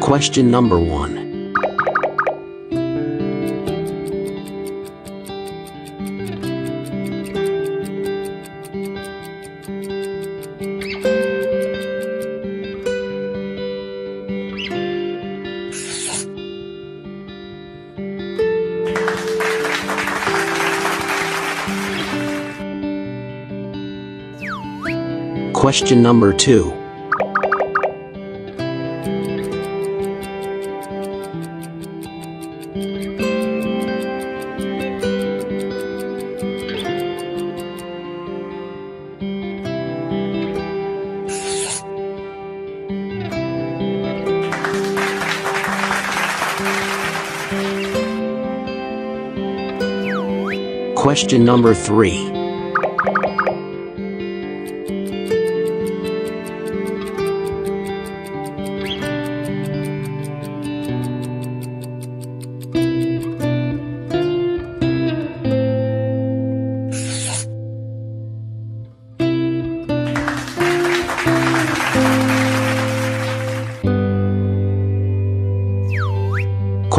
Question number one. Question number two. Question number three.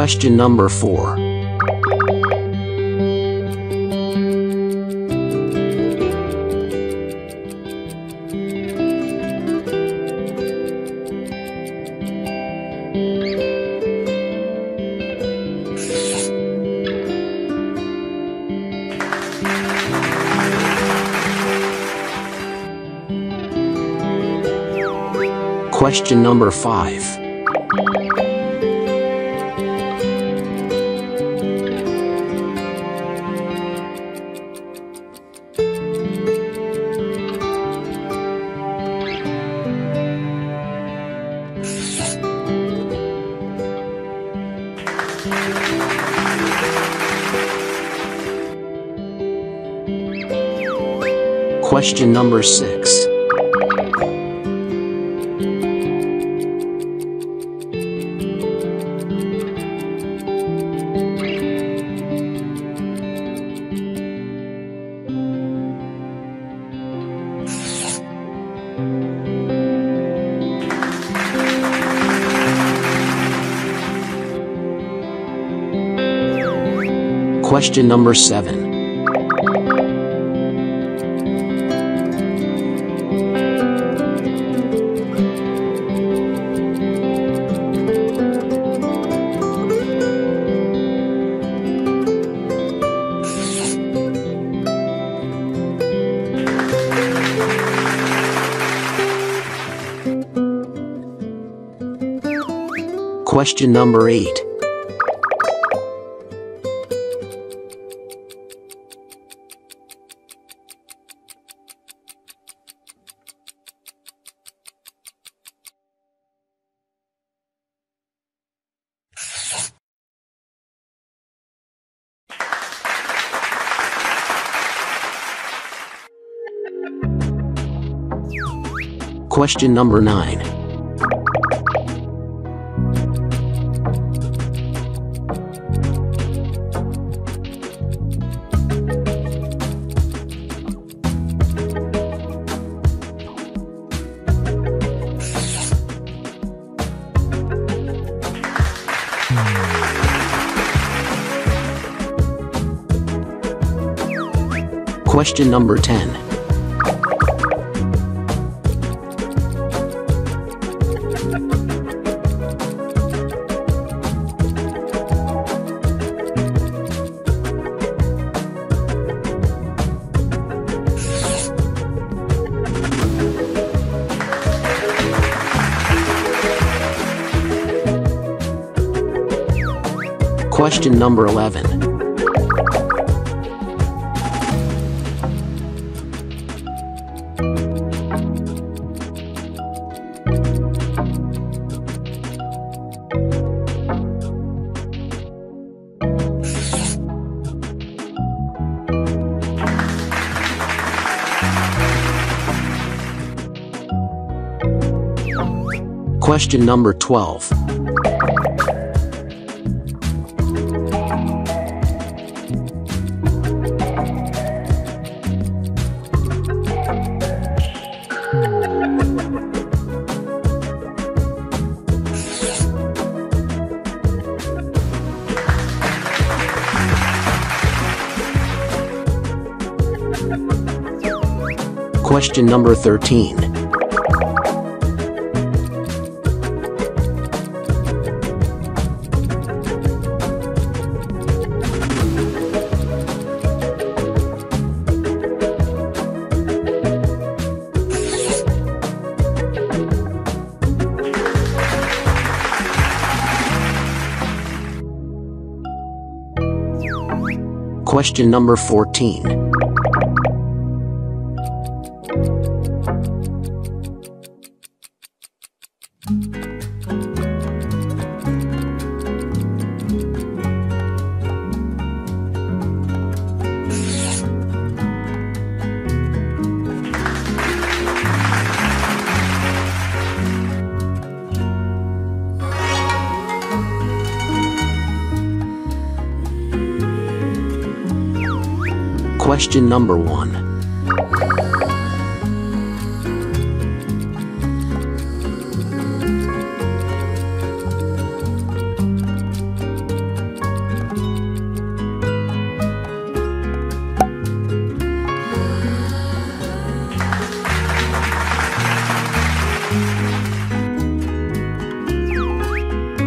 Question number four. Question number five. Question number six. Question number seven. Question number eight. Question number nine. Question number 10. Question number 11. Question number 12. Question number 13. Question number 14. Question number 1.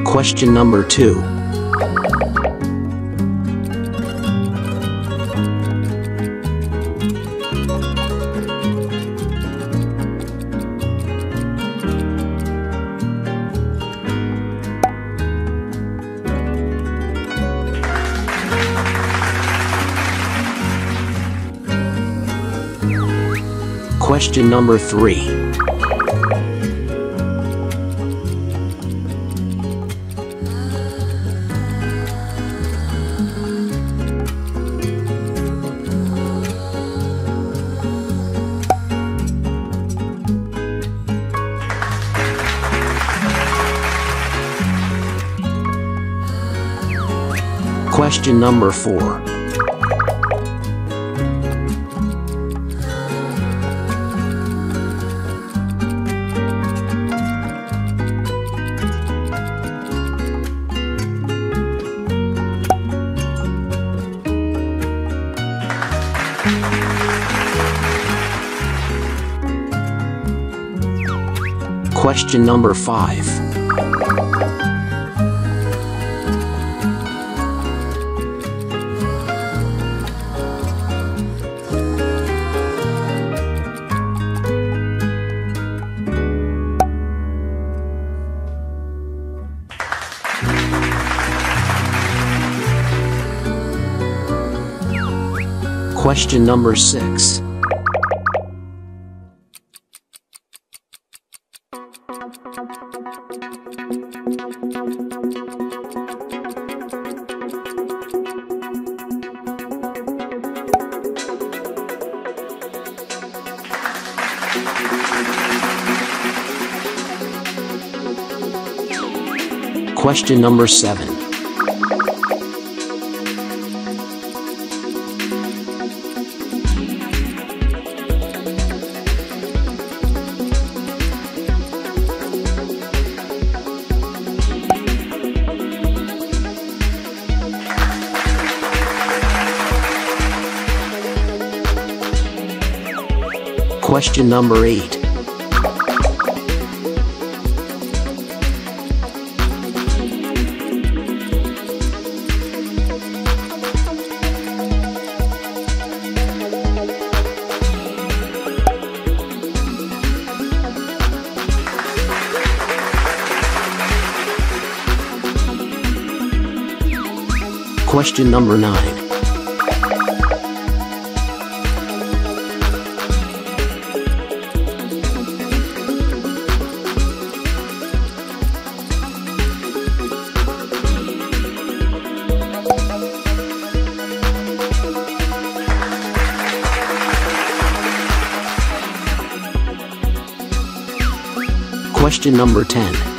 Question number 2. Question number 3. Question number 4. Question number 5. Question number 6. Question number 7. Question number 8. Question number 9. Question number 10.